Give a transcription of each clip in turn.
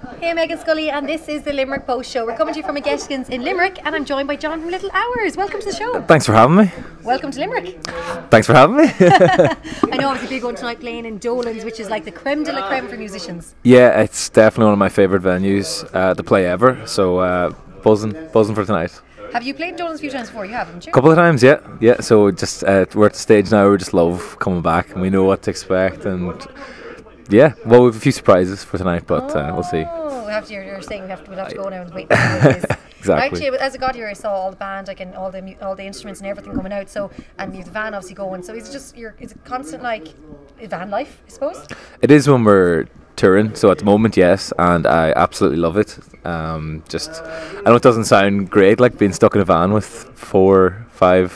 Hey, I'm Meghann Scully, and this is the Limerick Post Show. We're coming to you from McGettigan's in Limerick, and I'm joined by John from Little Hours. Welcome to the show. Thanks for having me. Welcome to Limerick. Thanks for having me. I know it's a big one tonight playing in Dolan's, which is like the creme de la creme for musicians. yeah, it's definitely one of my favourite venues uh, to play ever. So uh, buzzing, buzzing for tonight. Have you played Dolan's a few times before? You have, haven't you? A couple of times, yeah, yeah. So just uh, we're at the stage now. We just love coming back, and we know what to expect. And yeah, well, we've a few surprises for tonight, but uh, we'll see. Oh, we have to, you're, you're saying we have to, we'll have to go now and wait. and see what. Exactly. Actually, as I got here, I saw all the band, like, and all the mu- all the instruments and everything coming out. So, and you've the van obviously going. So, it's it just your is it constant like van life? I suppose. It is when we're touring. So at the moment, yes, and I absolutely love it. Um, just, I know it doesn't sound great, like being stuck in a van with four, five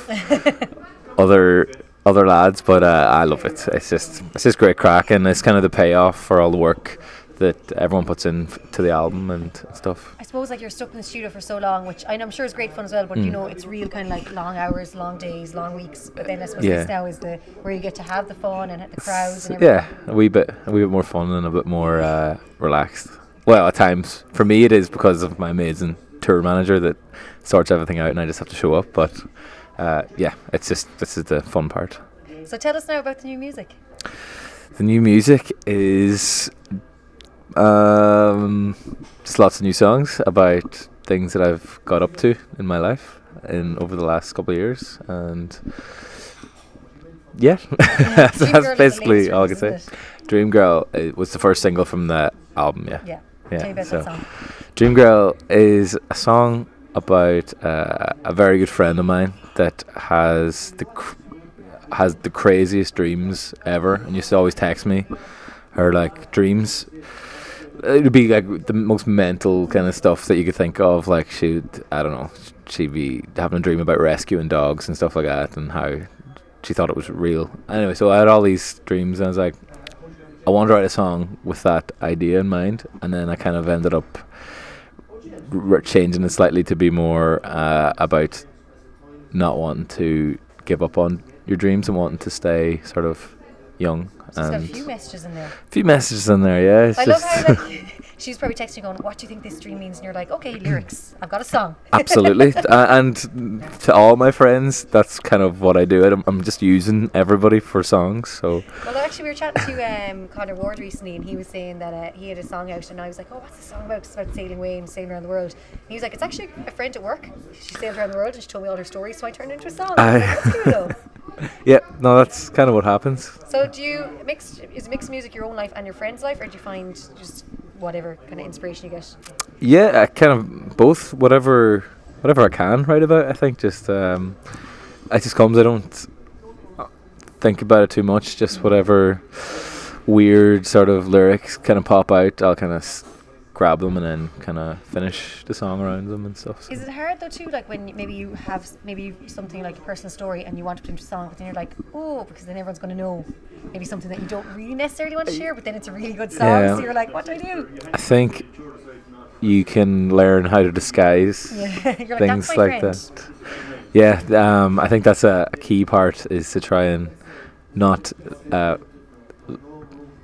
other other lads, but uh, I love it. It's just, it's just great crack, and it's kind of the payoff for all the work that everyone puts in f- to the album and stuff. I suppose like you're stuck in the studio for so long, which I know I'm sure is great fun as well. Mm. But you know, it's real kind of like long hours, long days, long weeks. But then I suppose Yeah. this now is the where you get to have the fun and the crowds and everything. Yeah, a wee bit, a wee bit more fun and a bit more uh, relaxed. Well, at times for me it is because of my amazing tour manager that sorts everything out, and I just have to show up. But uh, yeah, it's just this is the fun part. So tell us now about the new music. The new music is um, just lots of new songs about things that I've got up to in my life in over the last couple of years, and yeah, that's, Dream that's basically all I can say. it? Dream Girl it was the first single from the album. Yeah, Yeah. Yeah, Tell me about so- that song. Dream Girl is a song about uh, a very good friend of mine that has the cr- has the craziest dreams ever, and used to always text me her like dreams. It'd be like the most mental kind of stuff that you could think of. Like she'd, I don't know, she'd be having a dream about rescuing dogs and stuff like that, and how she thought it was real. Anyway, so I had all these dreams, and I was like, I want to write a song with that idea in mind, and then I kind of ended up changing it slightly to be more uh, about not wanting to give up on your dreams and wanting to stay sort of young. She's got a and few messages in there. A few messages in there, yeah. It's I love how like, she's probably texting you going, "What do you think this dream means?" And you're like, "Okay, lyrics. I've got a song." absolutely, uh, and to all my friends, that's kind of what I do. I'm, I'm just using everybody for songs. So Well, actually, we were chatting to um, Connor Ward recently, and he was saying that uh, he had a song out, and I was like, "Oh, what's the song about?" It's about sailing away and sailing around the world. And he was like, "It's actually a friend at work. She sailed around the world, and she told me all her stories, so I turned it into a song." I was like, cool. yeah, no, that's kind of what happens. So, do you mix? Is mixed music your own life and your friend's life, or do you find just whatever kind of inspiration you get? Yeah, I kind of both. Whatever, whatever I can write about. I think just um, it just comes. I don't think about it too much. Just whatever weird sort of lyrics kind of pop out. I'll kind of grab them and then kind of finish the song around them and stuff. so. Is it hard though too? Like when maybe you have maybe something like a personal story and you want to put into a song, but then you're like, oh, because then everyone's going to know maybe something that you don't really necessarily want to share, but then it's a really good song, Yeah. so you're like, what do I do? I think you can learn how to disguise Yeah, like, things like that. Yeah, um, I think that's a, a key part is to try and not uh,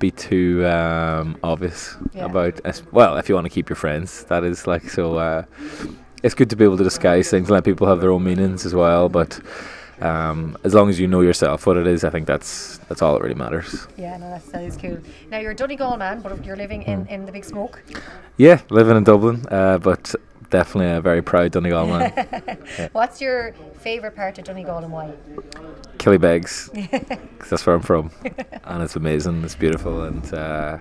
be too um, obvious Yeah. about. As, well, if you want to keep your friends, that is like so. Uh, it's good to be able to disguise things, and let people have their own meanings as well. But um, as long as you know yourself what it is, I think that's that's all that really matters. Yeah, no, that's, that is cool. Now you're a Donegal man, but you're living in, in the Big Smoke. Yeah, living in Dublin, uh, but definitely a very proud Donegal man. What's your favourite part of Donegal and why? Killybegs, 'cause that's where I'm from, and it's amazing. It's beautiful, and uh,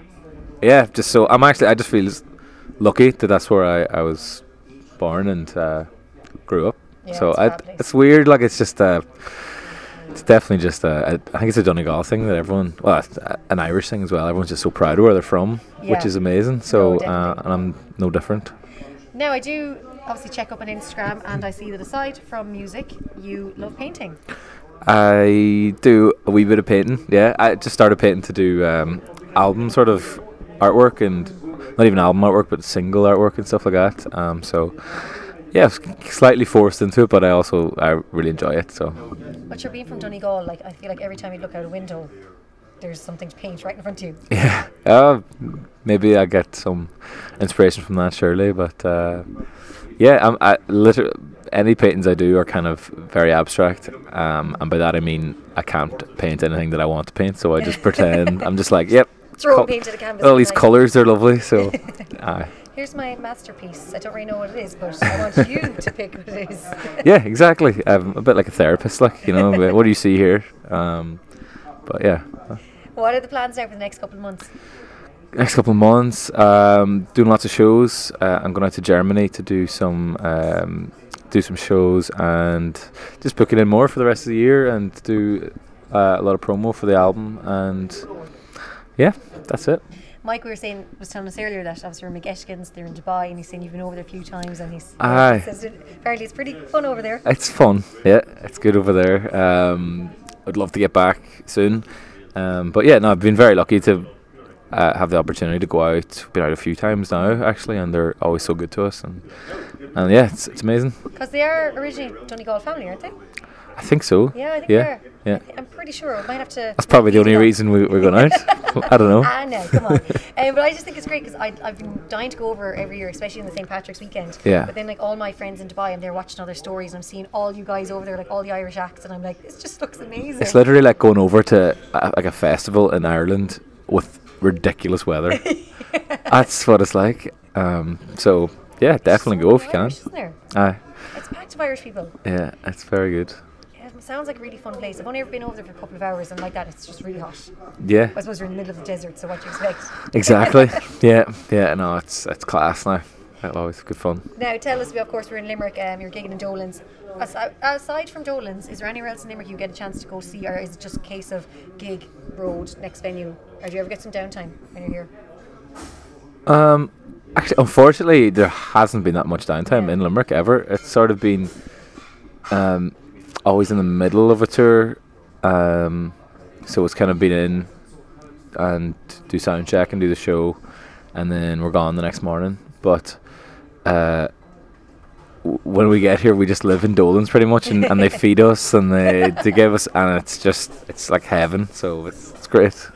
yeah, just so I'm actually I just feel lucky that that's where I, I was born and uh, grew up. Yeah, so it's I, it's weird, like it's just uh, it's definitely just a, a, I think it's a Donegal thing that everyone, well, an Irish thing as well. Everyone's just so proud of where they're from, Yeah. which is amazing. So No, uh, and I'm no different. Now I do obviously check up on Instagram, and I see that aside from music, you love painting. I do a wee bit of painting. Yeah, I just started painting to do um, album sort of artwork and not even album artwork, but single artwork and stuff like that. Um, so yeah, I was slightly forced into it, but I also I really enjoy it. So But you're being from Donegal, like I feel like every time you look out a window, there's something to paint right in front of you. Yeah. Uh, maybe I get some inspiration from that, surely. But uh, yeah, I'm, I literally any paintings I do are kind of very abstract, um, and by that I mean I can't paint anything that I want to paint. So I just pretend I'm just like, yep. Throw col- paint at a canvas. All these colours are lovely. So, aye. Here's my masterpiece. I don't really know what it is, but I want you to pick what it is. yeah, exactly. I'm a bit like a therapist, like you know. what do you see here? Um, but yeah, What are the plans now for the next couple of months? next couple of months, um, doing lots of shows. Uh, I'm going out to Germany to do some um, do some shows and just booking in more for the rest of the year and do uh, a lot of promo for the album and yeah, that's it. Mike, we were saying, was telling us earlier that obviously we're McGettigan's, they're in Dubai, and he's saying you've been over there a few times, and he's Aye. says it- apparently it's pretty fun over there. It's fun. Yeah, it's good over there. Um, I'd love to get back soon. Um, but yeah, no, I've been very lucky to uh, have the opportunity to go out. Been out a few times now, actually, and they're always so good to us. And and yeah, it's it's amazing. Because they are originally Donegal family, aren't they? I think so. Yeah, I think Yeah, are. yeah. I I'm pretty sure. I might have to. That's probably the only up. reason we, we're going out. I don't know. Ah, no, come on. um, but I just think it's great because I've been dying to go over every year, especially in the St. Patrick's weekend. Yeah. But then, like, all my friends in Dubai, and they're watching other stories, and I'm seeing all you guys over there, like all the Irish acts, and I'm like, this just looks amazing. It's literally like going over to a, like a festival in Ireland with ridiculous weather. That's what it's like. Um, so yeah, definitely So go if you can. Irish, isn't there? Aye, It's packed of Irish people. yeah, it's very good. Sounds like a really fun place. I've only ever been over there for a couple of hours, and like that, it's just really hot. Yeah, I suppose you're in the middle of the desert, so what do you expect? exactly. yeah, yeah. No, it's it's class now. It's always good fun. Now, tell us, of course, we're in Limerick, um, you're gigging in Dolan's. Asi- Aside from Dolan's, is there anywhere else in Limerick you get a chance to go see, or is it just a case of gig, road, next venue? Or do you ever get some downtime when you're here? Um, actually, unfortunately, there hasn't been that much downtime Yeah. in Limerick ever. It's sort of been um, always in the middle of a tour, um, so it's kind of been in and do sound check and do the show, and then we're gone the next morning. But uh, when we get here, we just live in Dolan's pretty much, and, and they feed us and they they give us, and it's just it's like heaven. So it's it's great.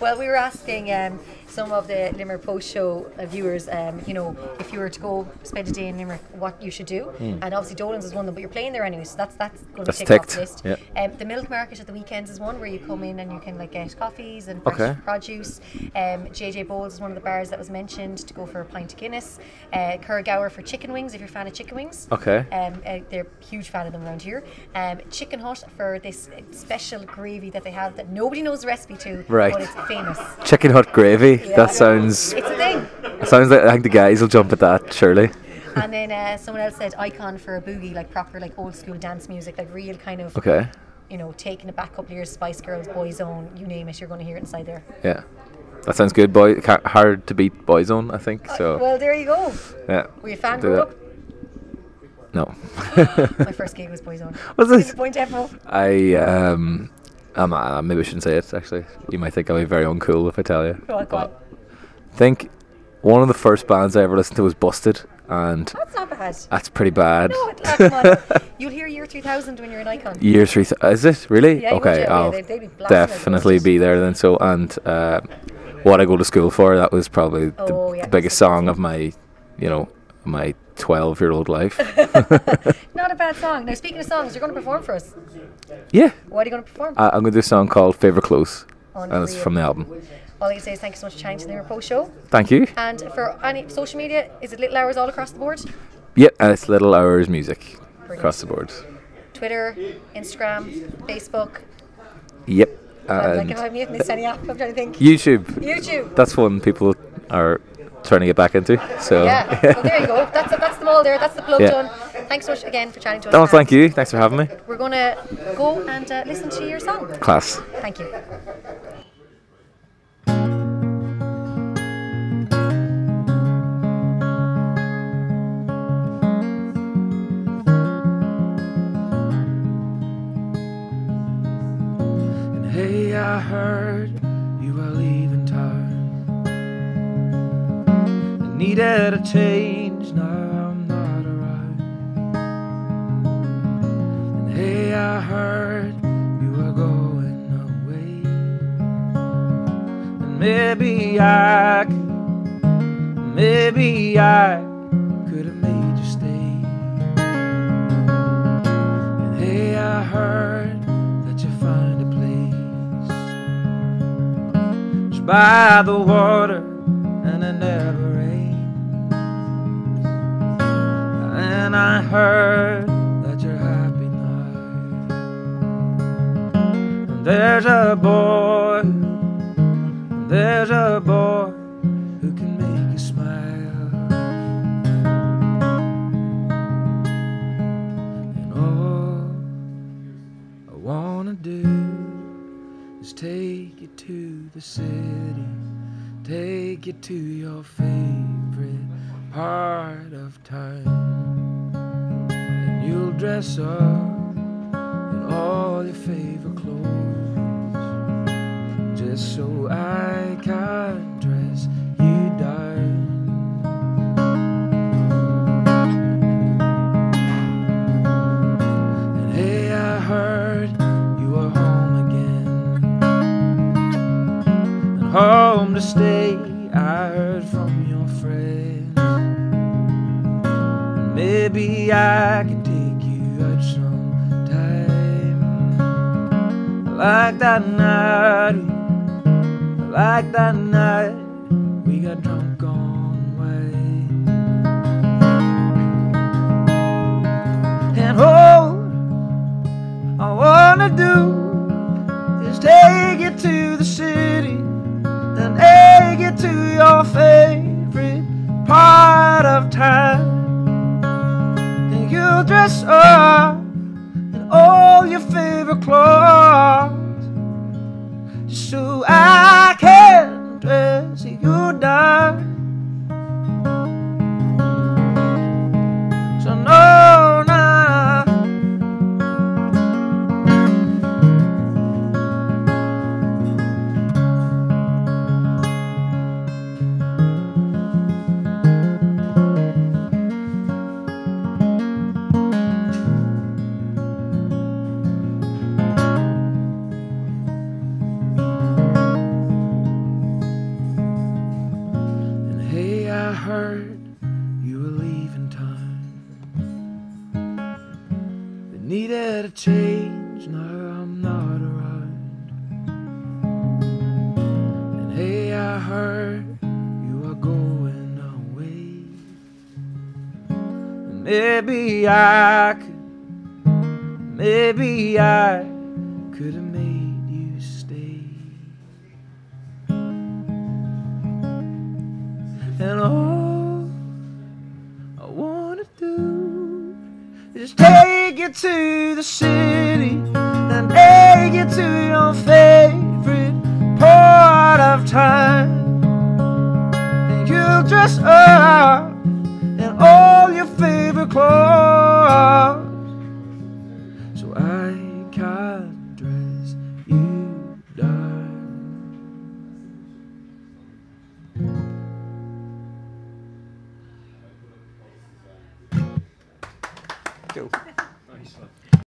Well, we were asking um, some of the Limerick Post Show uh, viewers, um, you know, if you were to go spend a day in Limerick, what you should do. And obviously Dolan's is one of them, but you're playing there anyway, so that's that's going to tick off the list. yeah. Um, the Milk Market at the weekends is one where you come in and you can like get coffees and fresh Okay. produce. Um, JJ Bowles is one of the bars that was mentioned to go for a pint of Guinness. Uh, Curragower for chicken wings if you're a fan of chicken wings. Okay. Um, uh, they're a huge fan of them around here. Um, Chicken Hut for this special gravy that they have that nobody knows the recipe to, Right. but it's famous. Chicken hot gravy. Yeah. That sounds It's a thing. sounds like I think the guys will jump at that. Surely. And then uh, someone else said icon for a boogie, like proper, like old school dance music, like real kind of, Okay. you know, taking it back a couple of years, Spice Girls, Boyzone, you name it, you're going to hear it inside there. Yeah. That sounds good, boy. Hard to beat Boyzone, I think. So Well, there you go. yeah. Were you a fan growing up? No. My first gig was Boyzone. Was it? point I um, I'm, uh, maybe I shouldn't say it. Actually, you might think I'll be very uncool if I tell you. Go on, go on. But I think one of the first bands I ever listened to was Busted, and That's not bad. that's pretty bad. No, it- come on. You'll hear Year 3000 when you're an icon. Year three, th- is it really? Yeah, okay, yeah, yeah, I'll they'd- they'd be definitely be there then. So, and uh, what I go to school for, that was probably the, Oh, yeah, the biggest that's a good song of my, you know, my 12 year old life. Not a bad song. Now, speaking of songs, you're going to perform for us. yeah, What are you going to perform? I, I'm going to do a song called Favorite Clothes, and it's from the album. All I can say is thank you so much for chatting to the Post Show. Thank you. And for any social media, is it Little Hours all across the board? Yep, and it's Little Hours Music across the board. Twitter, Instagram, Facebook. Yep. Like, And if I'm muting this any app, I'm trying to think. YouTube. YouTube. That's one people are trying to get back into. So Yeah. Well, there you go. That's that's them all there. That's the plug Yeah. done. Thanks so much again for chatting to us. Oh, thank you. Thanks for having me. We're going to go and uh, listen to your song. Class. Thank you. And hey, I heard I needed a change, now I'm not around. And hey, I heard you are going away. And maybe I, could- maybe I could have made you stay. And hey, I heard that you find a place just by the water, and it never rains. And I heard that you're happy now. And there's a boy, and there's a boy who can make you smile. And all I wanna do is take you to the city, take you to your favorite part of town. You'll dress up in all your favorite clothes, just so I can dress you down. And hey, I heard you were home again and home to stay. I heard from your friends. Maybe I like that night. Like that night. We got drunk on way. And all I wanna do is take you to the city and take you to your so I can dress you down. Maybe I could, maybe I could have made you stay. And all I wanna do is take you to the city and take you to your favorite part of town. And you'll dress up